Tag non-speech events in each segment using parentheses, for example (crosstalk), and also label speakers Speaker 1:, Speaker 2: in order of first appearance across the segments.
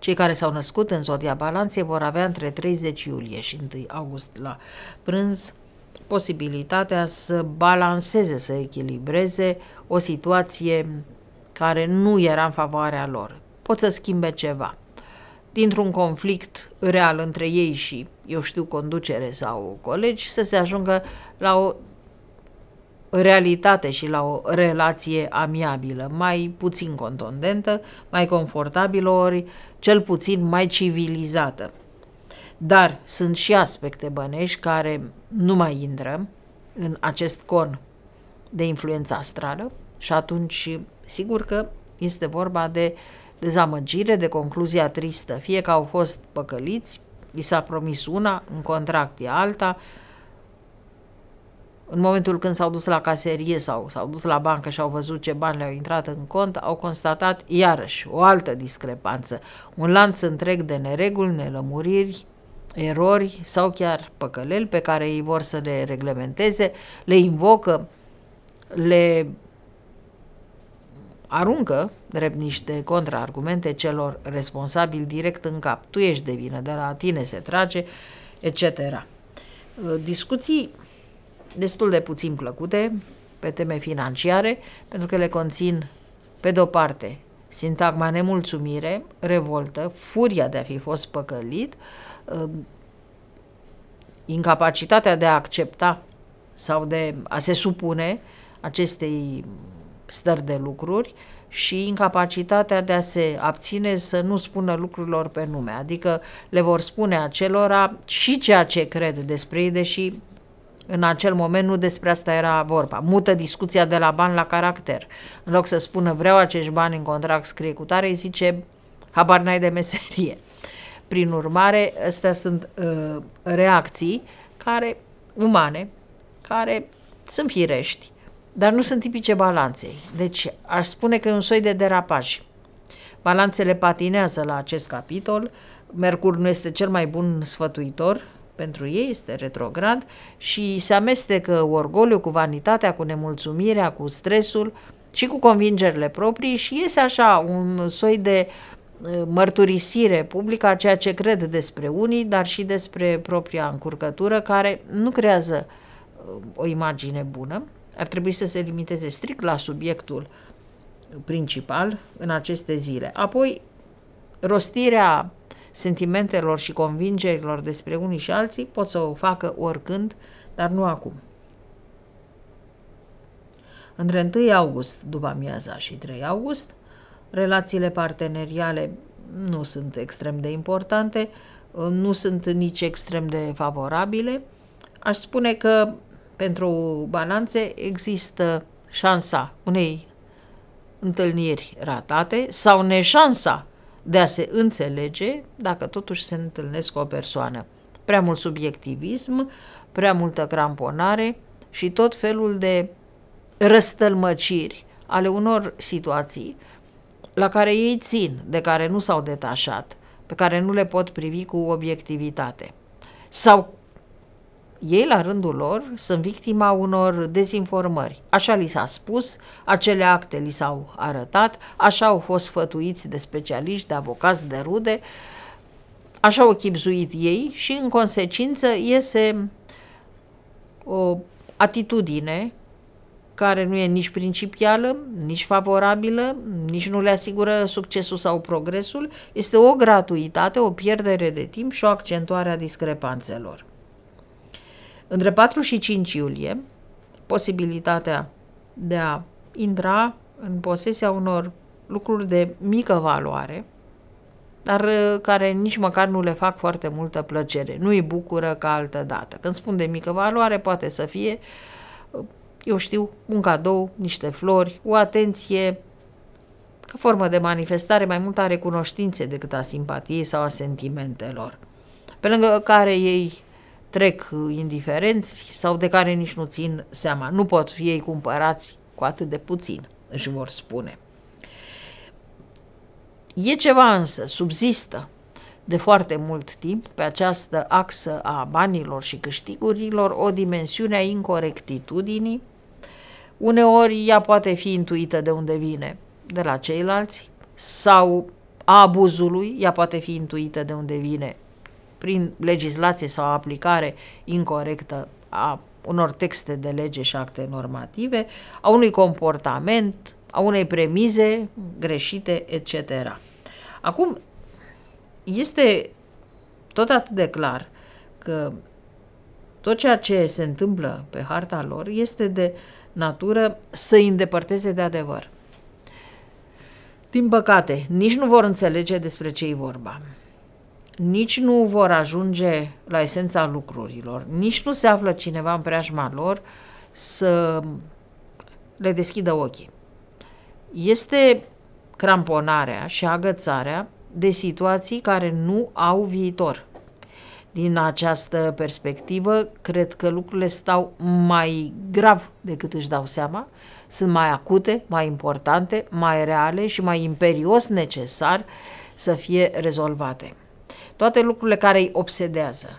Speaker 1: Cei care s-au născut în zodia balanței vor avea între 30 iulie și 1 august la prânz posibilitatea să balanceze, să echilibreze o situație care nu era în favoarea lor. Pot să schimbe ceva. Dintr-un conflict real între ei și, eu știu, conducere sau colegi, să se ajungă la o realitate și la o relație amiabilă, mai puțin contundentă, mai confortabilă, ori cel puțin mai civilizată. Dar sunt și aspecte bănești care nu mai intră în acest con de influență astrală și atunci sigur că este vorba de dezamăgire, de concluzia tristă. Fie că au fost păcăliți, li s-a promis una, în contract e alta, în momentul când s-au dus la caserie sau s-au dus la bancă și au văzut ce bani le-au intrat în cont, au constatat iarăși o altă discrepanță, un lanț întreg de nereguli, nelămuriri, erori sau chiar păcăleli pe care ei vor să le reglementeze, le invocă, le aruncă drept niște contraargumente celor responsabili direct în cap. Tu ești de vină, de la tine se trage, etc. Discuții destul de puțin plăcute pe teme financiare, pentru că le conțin, pe de-o parte, sintagma nemulțumire, revoltă, furia de a fi fost păcălit, uh, incapacitatea de a accepta sau de a se supune acestei stări de lucruri și incapacitatea de a se abține să nu spună lucrurilor pe nume, adică le vor spune acelora și ceea ce cred despre ei, deși în acel moment nu despre asta era vorba. Mută discuția de la bani la caracter. În loc să spună vreau acești bani în contract scrie cu tare, îi zice habar n-ai de meserie. Prin urmare, astea sunt uh, reacții care, umane, care sunt firești, dar nu sunt tipice balanței. Deci aș spune că e un soi de derapaj. Balanțele patinează la acest capitol, Mercur nu este cel mai bun sfătuitor, pentru ei, este retrograd și se amestecă orgoliu cu vanitatea, cu nemulțumirea, cu stresul și cu convingerile proprii și iese așa un soi de uh, mărturisire publică a ceea ce cred despre unii, dar și despre propria încurcătură, care nu creează uh, o imagine bună. Ar trebui să se limiteze strict la subiectul principal în aceste zile. Apoi, rostirea sentimentelor și convingerilor despre unii și alții pot să o facă oricând, dar nu acum. Între 1 august, după amiaza și 3 august, relațiile parteneriale nu sunt extrem de importante, nu sunt nici extrem de favorabile. Aș spune că pentru balanțe există șansa unei întâlniri ratate sau neșansa de a se înțelege dacă totuși se întâlnesc cu o persoană. Prea mult subiectivism, prea multă cramponare și tot felul de răstălmăciri ale unor situații la care ei țin, de care nu s-au detașat, pe care nu le pot privi cu obiectivitate. Sau ei, la rândul lor, sunt victima unor dezinformări. Așa li s-a spus, acele acte li s-au arătat, așa au fost sfătuiți de specialiști, de avocați, de rude, așa au chipzuit ei și, în consecință, iese o atitudine care nu e nici principială, nici favorabilă, nici nu le asigură succesul sau progresul, este o gratuitate, o pierdere de timp și o accentuare a discrepanțelor. Între 4 și 5 iulie, posibilitatea de a intra în posesia unor lucruri de mică valoare, dar uh, care nici măcar nu le fac foarte multă plăcere. Nu îi bucură ca altă dată. Când spun de mică valoare, poate să fie, uh, eu știu, un cadou, niște flori, o atenție ca formă de manifestare mai mult a recunoștinței decât a simpatiei sau a sentimentelor. Pe lângă care ei trec indiferenți sau de care nici nu țin seama. Nu pot fi ei cumpărați cu atât de puțin, își vor spune. E ceva însă, subzistă de foarte mult timp pe această axă a banilor și câștigurilor o dimensiune a incorectitudinii. Uneori ea poate fi intuită de unde vine, de la ceilalți, sau a abuzului, ea poate fi intuită de unde vine prin legislație sau aplicare incorrectă a unor texte de lege și acte normative, a unui comportament, a unei premize greșite, etc. Acum, este tot atât de clar că tot ceea ce se întâmplă pe harta lor este de natură să îi îndepărteze de adevăr. Din păcate, nici nu vor înțelege despre ce e vorba, nici nu vor ajunge la esența lucrurilor, nici nu se află cineva în preajma lor să le deschidă ochii. Este cramponarea și agățarea de situații care nu au viitor. Din această perspectivă, cred că lucrurile stau mai grav decât își dau seama, sunt mai acute, mai importante, mai reale și mai imperios necesar să fie rezolvate. Toate lucrurile care îi obsedează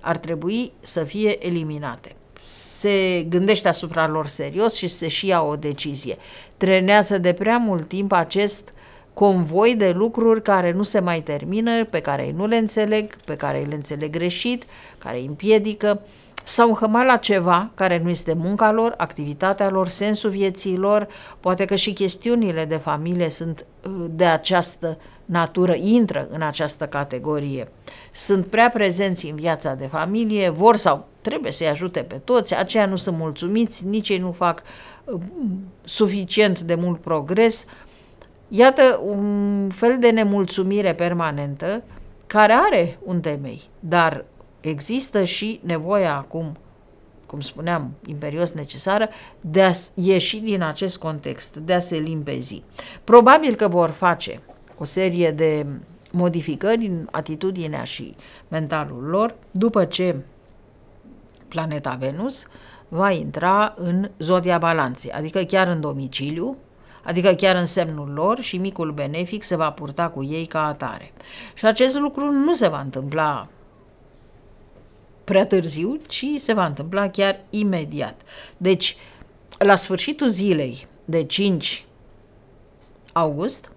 Speaker 1: ar trebui să fie eliminate. Se gândește asupra lor serios și se și ia o decizie. Trenează de prea mult timp acest convoi de lucruri care nu se mai termină, pe care ei nu le înțeleg, pe care ei le înțeleg greșit, care îi împiedică, sau înhămat la ceva care nu este munca lor, activitatea lor, sensul vieții lor, poate că și chestiunile de familie sunt uh, de această natură, intră în această categorie. Sunt prea prezenți în viața de familie, vor sau trebuie să-i ajute pe toți, aceia nu sunt mulțumiți, nici ei nu fac uh, suficient de mult progres, Iată un fel de nemulțumire permanentă care are un temei, dar există și nevoia acum, cum spuneam, imperios necesară, de a ieși din acest context, de a se limpezi. Probabil că vor face o serie de modificări în atitudinea și mentalul lor după ce planeta Venus va intra în zodia balanței, adică chiar în domiciliu, adică chiar în semnul lor și micul benefic se va purta cu ei ca atare. Și acest lucru nu se va întâmpla prea târziu, ci se va întâmpla chiar imediat. Deci, la sfârșitul zilei de 5 august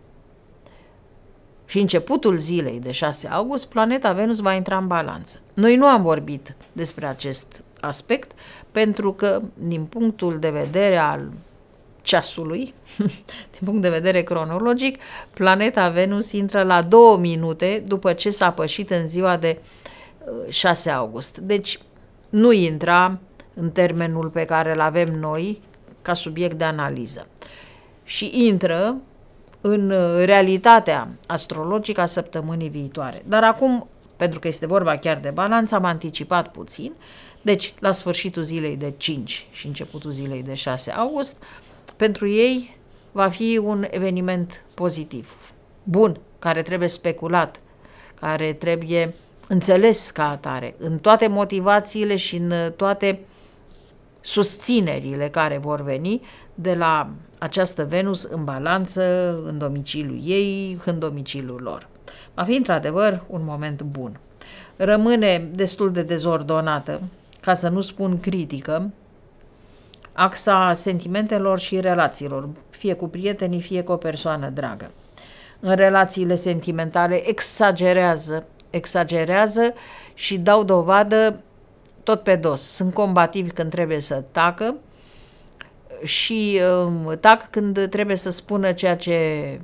Speaker 1: și începutul zilei de 6 august, planeta Venus va intra în balanță. Noi nu am vorbit despre acest aspect pentru că, din punctul de vedere al ceasului, (laughs) din punct de vedere cronologic, planeta Venus intră la două minute după ce s-a pășit în ziua de 6 uh, august. Deci nu intra în termenul pe care îl avem noi ca subiect de analiză. Și intră în uh, realitatea astrologică a săptămânii viitoare. Dar acum, pentru că este vorba chiar de balanță, am anticipat puțin. Deci, la sfârșitul zilei de 5 și începutul zilei de 6 august, pentru ei va fi un eveniment pozitiv, bun, care trebuie speculat, care trebuie înțeles ca atare, în toate motivațiile și în toate susținerile care vor veni de la această Venus în balanță, în domiciliul ei, în domiciliul lor. Va fi într-adevăr un moment bun. Rămâne destul de dezordonată, ca să nu spun critică, axa sentimentelor și relațiilor, fie cu prietenii, fie cu o persoană dragă. În relațiile sentimentale exagerează, exagerează și dau dovadă tot pe dos. Sunt combativi când trebuie să tacă și um, tac când trebuie să spună ceea ce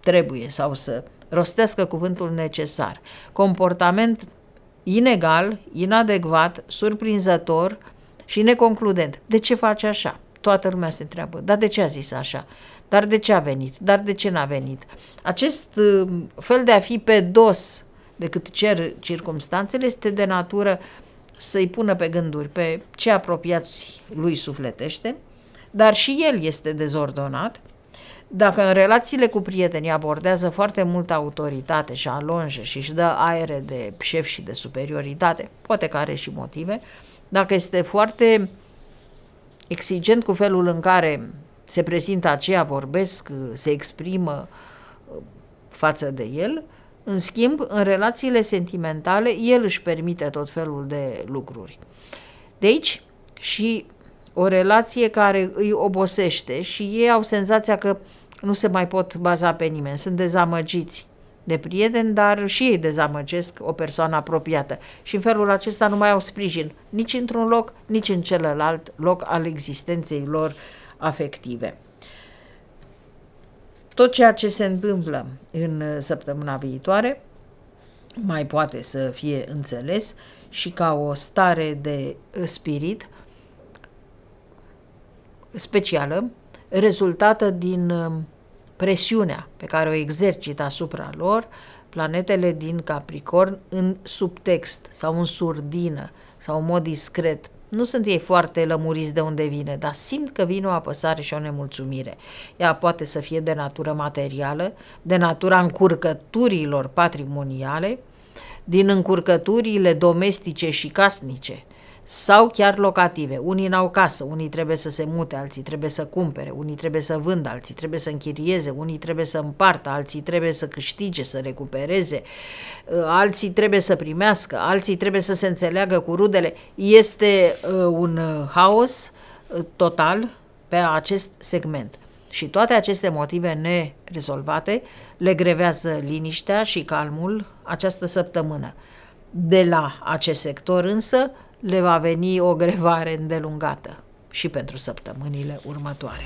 Speaker 1: trebuie sau să rostească cuvântul necesar. Comportament inegal, inadecvat, surprinzător, și neconcludent. De ce face așa? Toată lumea se întreabă. Dar de ce a zis așa? Dar de ce a venit? Dar de ce n-a venit? Acest uh, fel de a fi pe dos decât cer circumstanțele este de natură să-i pună pe gânduri pe ce apropiați lui sufletește, dar și el este dezordonat. Dacă în relațiile cu prietenii abordează foarte multă autoritate și alonjă și își dă aere de șef și de superioritate, poate că are și motive, dacă este foarte exigent cu felul în care se prezintă aceea, vorbesc, se exprimă uh, față de el, în schimb, în relațiile sentimentale, el își permite tot felul de lucruri. De aici și o relație care îi obosește și ei au senzația că nu se mai pot baza pe nimeni, sunt dezamăgiți de prieteni, dar și ei dezamăgesc o persoană apropiată. Și în felul acesta nu mai au sprijin nici într-un loc, nici în celălalt loc al existenței lor afective. Tot ceea ce se întâmplă în săptămâna viitoare mai poate să fie înțeles și ca o stare de spirit specială, rezultată din presiunea pe care o exercită asupra lor planetele din Capricorn în subtext sau în surdină sau în mod discret. Nu sunt ei foarte lămuriți de unde vine, dar simt că vine o apăsare și o nemulțumire. Ea poate să fie de natură materială, de natura încurcăturilor patrimoniale, din încurcăturile domestice și casnice, sau chiar locative. Unii n-au casă, unii trebuie să se mute, alții trebuie să cumpere, unii trebuie să vândă, alții trebuie să închirieze, unii trebuie să împartă, alții trebuie să câștige, să recupereze, uh, alții trebuie să primească, alții trebuie să se înțeleagă cu rudele. Este uh, un uh, haos total pe acest segment. Și toate aceste motive nerezolvate le grevează liniștea și calmul această săptămână. De la acest sector însă le va veni o grevare îndelungată și pentru săptămânile următoare.